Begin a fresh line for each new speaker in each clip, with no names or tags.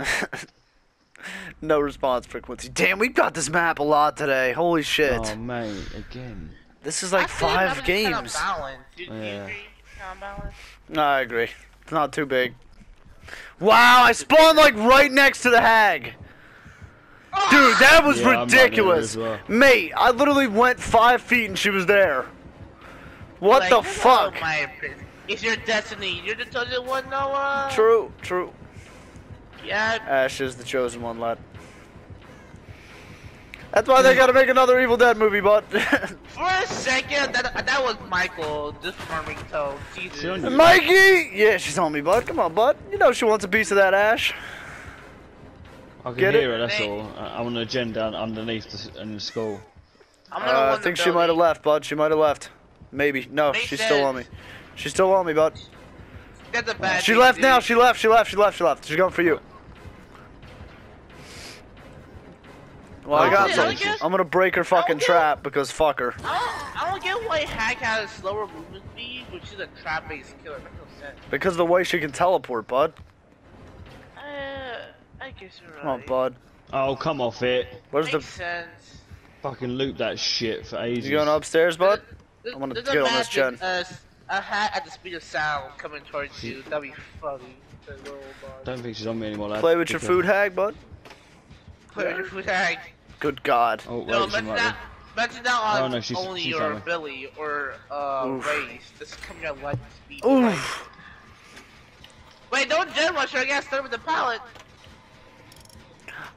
no response frequency. Damn, we've got this map a lot today. Holy shit.
Oh mate, again.
this is like
I feel the map
five
is kinda
games.
balanced. Do, do you oh,
Yeah.
agree? Kinda balanced?
No, I agree. It's not too big. Wow, I spawned like right next to the hag. Ah! Dude, that was
Yeah, I'm right near it
ridiculous.
well.
Mate, I literally went five feet and she was there. What
Like,
the
oh,
fuck?
my- It's your destiny. You're the chosen one, Noah.
True, true.
Yeah.
Ash is the chosen one, lad. That's why they gotta make another Evil Dead movie, bud.
For a second, that that was Michael just farming toe. Jesus.
She on you.
Mikey! Yeah, she's on me, bud. Come on, bud. You know she wants a piece of that Ash.
I can
Get it?
hear her, that's all. I- I'm on the gen down underneath the, in the skull.
I'm
Uh,
gonna
I think she might have left, bud. She might have left. Maybe. No,
Makes
she's still on me. She's still on me, bud.
That's a bad.
She
thing
left
to
now. She left. She left. She left. She left. She's going for you. Well, I got
yeah,
some.
I guess-
I'm gonna break her fucking
Okay.
trap because fuck her.
I don't, I don't get why Hag has slower movement speed, which is a trap-based killer. Makes no sense.
Because of the way she can teleport, bud.
Uh, I guess you're right.
Come on, bud.
Oh, come off it.
Where's
Makes
the?
sense.
Fucking loop that shit for ages.
You going upstairs, bud?
Just-
I'm gonna get on this
imagine
gen.
A, a hat at the speed of sound coming towards you. That'd be funny. The little bug.
Don't think she's on me anymore, lad.
Play with your food
girl.
hag, bud.
Play with your food hag.
Good God.
Oh, wait,
No,
she
mention
might
that. Mention that on
Oh, no, she's-
only
she's
your
on me.
ability or uh
Oof.
race. Just coming at light speed.
Oof.
Wait, don't gen rush her. I gotta start with the pallet.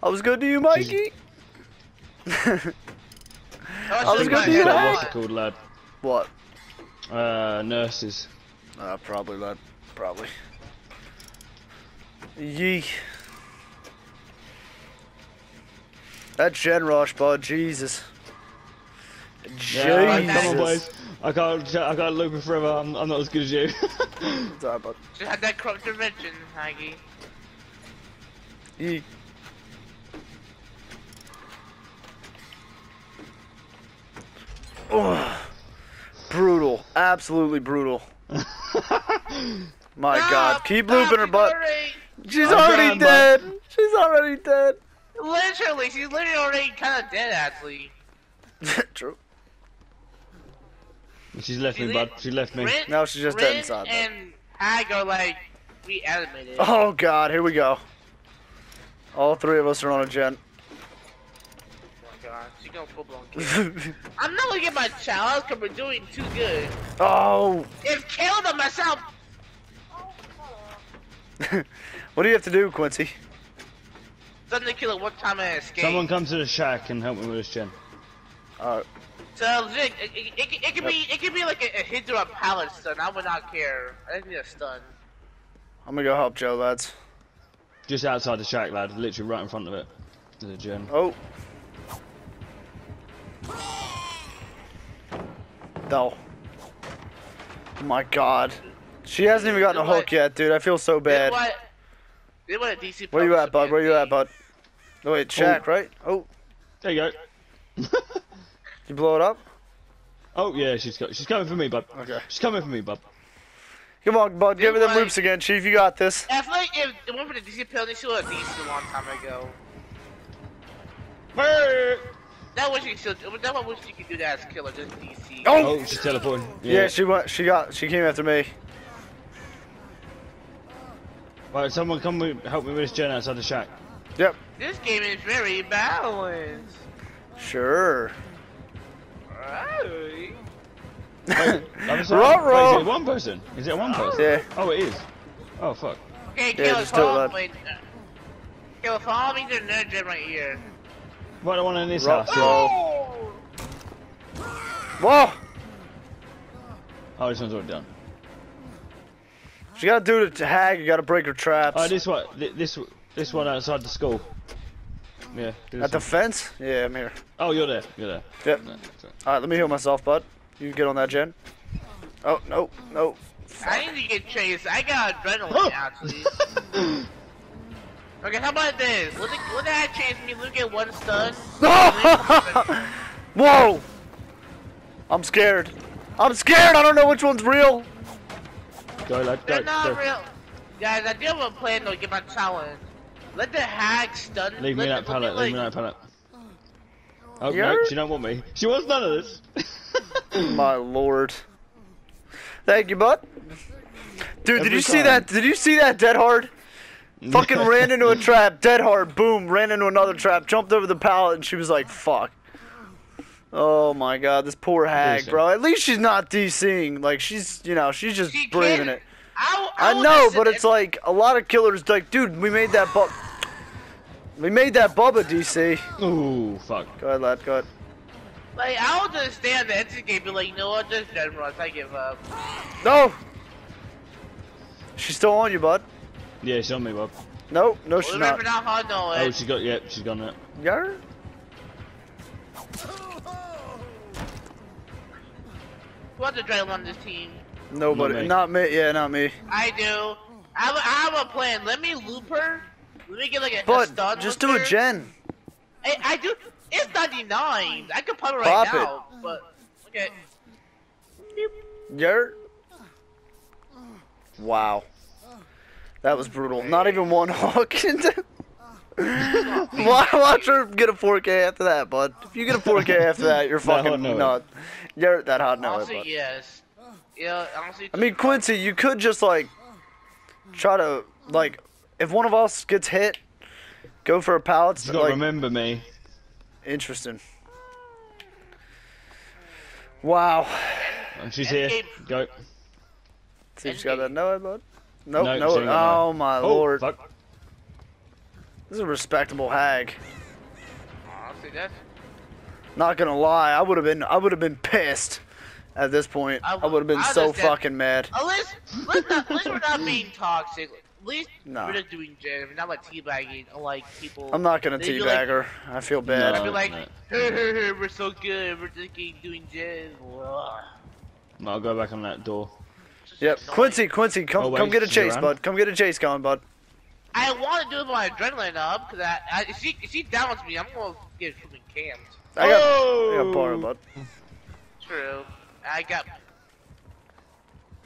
I was good to you, Mikey.
I
was good to you,
What-
Hag.
What's it called, lad?
what?
Uh, nurses.
Uh, probably, lad. Probably. Yee. That gen rush, bud. Jesus. Jesus.
Yeah, come on, boys. I can't, I can't loop it forever. I'm, I'm not as good as you.
Sorry, bud.
Just had that corrupt dimension, Haggy.
Yee. Oh, brutal. Absolutely brutal. My God. Keep looping her butt.
already-
She's
I'm
already
trying, bud.
dead. She's already dead.
Literally, she's literally already kind of dead, actually.
True.
She's left me,
She's
bud. She left me.
Rin,
Now she's just dead
Rin
inside, though.
and Hag are like reanimated. Oh
Oh God, here we go. All three of us are on a gen.
Oh, my god, she's going full blown kill. I'm not gonna get my challenge because we're doing too good.
oh,
If killed them myself,
what do you have to do, Quincy?
Suddenly kill it one time and escape.
Someone come to the shack and help me with this gen.
Uh,
So legit, it, it, it, it, it could be it could be like a, a hit or a pallet stun. I would not care. I just need a stun.
I'm gonna go help Joe, lads.
Just outside the shack, lad. Literally right in front of it. There's a gen.
Oh. No. Oh my God. She hasn't even gotten a hook yet, dude. I feel so
They
bad.
want, they want a DC.
Where you at, bud? Where you at, bud? Oh, wait, Shaq, oh. right? Oh,
There you go.
you blow it up?
oh yeah, she's co- she's coming for me, bud.
Okay.
She's coming for me, bud.
Come on, bud. Give me them
Dude,
loops again, Chief. You got this.
I feel like if it went for the DC penalty, she would have DC a long time ago. That was she should. That one wish she could do that as killer, just DC.
Oh!
Oh, she's teleporting.
Yeah, she went. She got. She came after me.
Right, someone come help me with this gen outside the shack.
Yep.
This game is very balanced.
Sure.
Right.
Other side?
Ruh-roh.
Wait, is it one person? Is it one person?
Yeah.
Oh, it is. Oh, fuck.
Okay,
Yeah,
Caleb,
just
follow
lad.
me. Caleb, follow me to the nerd gym right here.
Right, the one in this
Ruh-
house. Yeah.
Oh. Whoa!
Oh, this one's already done.
She gotta do the to Hag. You gotta break her traps.
Oh, this one, thi- this, this one outside the school. Yeah.
At the fence? Yeah, I'm here.
Oh, you're there. You're there.
Yep.
No.
Alright, let me heal myself, bud. You get on that gen. Oh, no, no.
I need to get chased. I got adrenaline, actually. okay, how about this? Let the, let that chase me. Look get one stun.
Whoa! I'm scared. I'm scared. I don't know which one's real.
Go, lad. Go,
They're not
go.
real. Guys, I do have a plan to get my challenge. Let the hag stun.
Leave me
let
that
the- let
pallet. Leave me
like-
that pallet. Oh no,
You're-
she don't want me. She wants none of this.
My lord. Thank you, bud. Dude, did
Every
you see that? Did you see that dead hard? Fucking ran into a trap, dead hard, boom, ran into another trap, jumped over the pallet, and she was like, fuck. Oh my god, this poor hag, bro. At least she's not DCing. Like, she's, you know, she's just
She
braving it.
I,
I
I,
know, but it's like, a lot of killers, like, dude, we made that bu- We made that Bubba DC.
Ooh, fuck.
Go ahead, lad, go ahead.
Like I would understand the instant game, be like, you know what, just gen runs, I give up.
No! She's still on you, bud.
Yeah, she's on me, Bob.
No, no, she's
Well,
not.
remember now how
Oh, she got. Yep, she's gone now.
Yar?
What's the drive on this team?
Nobody.
Not me.
Not me. Yeah, not me.
I do. I have, a- I have a plan. Let me loop her. Let me get like a, a
But
stun
just
with
do a
her.
gen.
I, I do. It's 99. I could pop it right
Pop it.
now, but okay.
Yar? Wow. That was brutal. Not even one hook. Why watch her get a 4K after that, bud? If you get a 4K after that, you're fucking
note.
not. You're that hot no,
Honestly,
bud.
yes. Yeah, honestly.
I mean, Quincy, you could just like try to like if one of us gets hit, go for a pallet.
She's got to
Like,
remember me.
interesting. Wow.
And she's here. Go.
See if you got that no, bud. Nope,
No,
no.
she ain't
Oh my
Oh,
lord.
fuck.
This is a respectable hag.
honestly, that's.
Not gonna lie, I would have been I would have been pissed at this point.
I
I would have been
I
so fucking mad.
At least, let's not, at least we're not being toxic. At least
Nah.
we're just doing gen. We're not like teabagging. Uh, Unlike people.
I'm not gonna teabag
like-
her. I feel bad.
I'd be like, hey, hey, hey, we're so good. We're just getting doing gen. Ugh.
No, I'll go back on that door.
Yep.
annoying.
Quincy, Quincy, come
Oh,
come get a chase, bud. Come get a chase going, bud.
I want to do it with my adrenaline up because I, I, if she if she downs me, I'm gonna get fucking camped.
I got I
Oh!
got borrow, bud.
True. I got.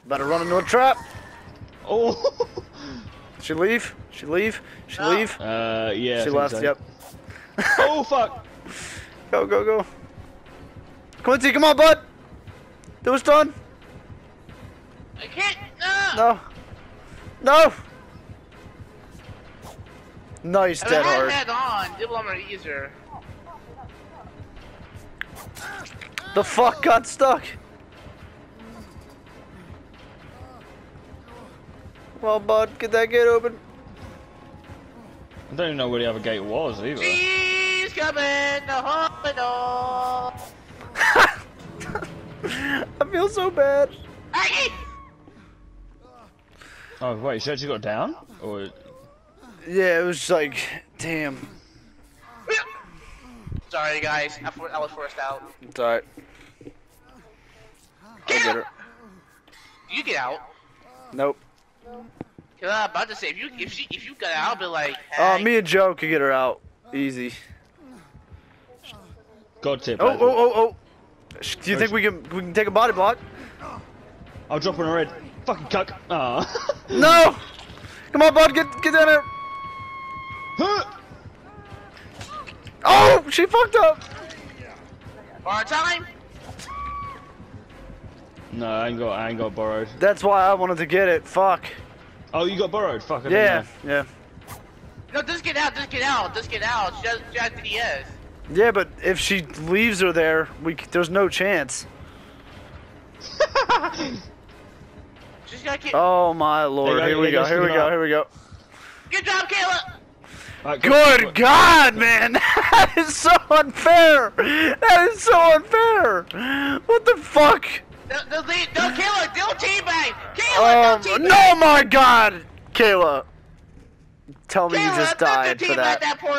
Better run into a trap.
Oh.
She leave? She leave? She
No.
leave?
uh, yeah.
She left,
so.
yep.
Oh fuck.
Go, go, go. Quincy, come on, bud. Do a stun.
I can't. No.
No. No. Nice,
I mean,
dead
I
hard.
had on. It was more easier.
The fuck got stuck? Come on, bud. Get that gate open.
I don't even know where the other gate was either.
She's coming to hospital.
I feel so bad.
Oh wait, you she actually got down? Or
Yeah, it was like, damn.
Sorry, guys. I, for, I was forced out.
It's alright. I'll get her.
You get out.
Nope.
Cause I'm about to say if you if she if you got out, I'll be like,
Uh,
hey.
me and Joe could get her out. Easy.
God tip.
Oh, oh, oh, oh. Do you think we can we can take a body block?
I'll drop on her head. Fucking cuck. Ah.
No! Come on, bud, get get down there. Oh, she fucked up.
Bar time.
No, I ain't got. I ain't got borrowed.
That's why I wanted to get it. Fuck.
Oh, you got borrowed. Fuck. I
Yeah, yeah,
No, just get out. Just get out. Just get out. She has, she has DDS.
yeah. But if she leaves her there, we there's no chance.
She's gotta keep.
Oh my lord!
There you
Here we
go,
go. Here we go. Here we go.
Good job, Kayla.
Alright, go-
Good God, man! That is so unfair. That is so unfair. What the fuck?
No, no, lead, no, Kayla, don't teabag. Kayla,
Um,
don't teabag.
no, my God, Kayla. Tell me
Kayla,
you just
don't
died for that.
that poor.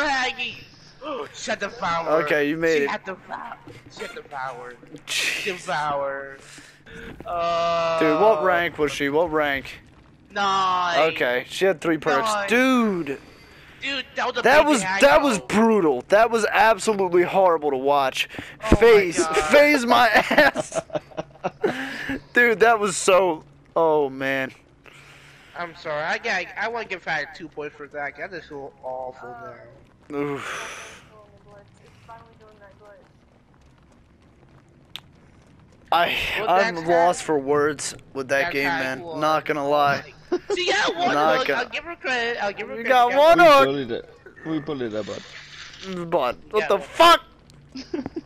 Oh, had the power.
Okay, you made
she
it.
Had the power. She had the power. Uh,
Dude, what rank was she? What rank?
Nine.
Okay, she had three perks.
Nine.
Dude,
Dude, that was
that was that was brutal. That was absolutely horrible to watch.
Oh
Phase, phase my ass. Dude, that was so. Oh man.
I'm sorry. I got. I want to give Fat two points for that. I just feel awful now.
Oof. I
Well,
I'm lost
kinda-
for words with that game, man.
cool.
Not gonna lie.
See, yeah, one.
Not gonna-
I'll give her credit. I'll give her
You
credit.
got
Yeah,
one
We
hook,
bullied it. We bullied that, bud.
but what
Yeah,
the
well-
fuck?